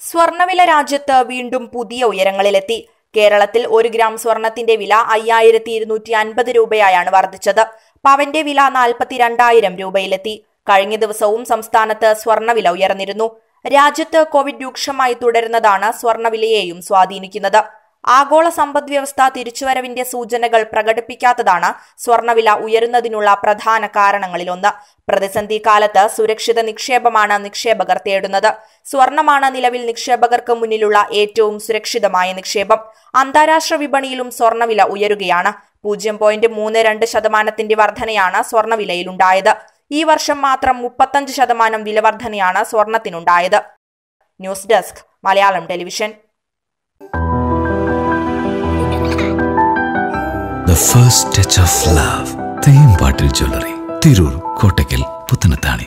സ്വർണവില രാജ്യത്ത് വീണ്ടും പുതിയ ഉയരങ്ങളിലെത്തി. കേരളത്തിൽ ഒരു ഗ്രാം സ്വർണത്തിന്റെ വില അയ്യായിരത്തി ഇരുന്നൂറ്റി അൻപത് രൂപയായാണ് വർദ്ധിച്ചത്. പവന്റെ വില നാൽപ്പത്തിരണ്ടായിരം രൂപയിലെത്തി. കഴിഞ്ഞ ദിവസവും സംസ്ഥാനത്ത് സ്വർണവില ഉയർന്നിരുന്നു. രാജ്യത്ത് കോവിഡ് രൂക്ഷമായി തുടരുന്നതാണ് സ്വർണവിലയെയും സ്വാധീനിക്കുന്നത്. ആഗോള സമ്പദ് വ്യവസ്ഥ തിരിച്ചുവരവിന്റെ സൂചനകൾ പ്രകടിപ്പിക്കാത്തതാണ് സ്വർണവില ഉയരുന്നതിനുള്ള പ്രധാന കാരണങ്ങളിലൊന്ന്. പ്രതിസന്ധി കാലത്ത് സുരക്ഷിത നിക്ഷേപമാണ് നിക്ഷേപകർ തേടുന്നത്. സ്വർണമാണ് നിലവിൽ നിക്ഷേപകർക്ക് മുന്നിലുള്ള ഏറ്റവും സുരക്ഷിതമായ നിക്ഷേപം. അന്താരാഷ്ട്ര വിപണിയിലും സ്വർണവില ഉയരുകയാണ്. പൂജ്യം പോയിന്റ് മൂന്ന് രണ്ട് ശതമാനത്തിന്റെ വർധനയാണ് സ്വർണവിലയിലുണ്ടായത്. ഈ വർഷം മാത്രം മുപ്പത്തഞ്ച് ശതമാനം വിലവർധനയാണ് സ്വർണത്തിനുണ്ടായത്. News desk Malayalam television. The touch of love love. Thembattil jewellery Tirur Kottakkal Puthanathani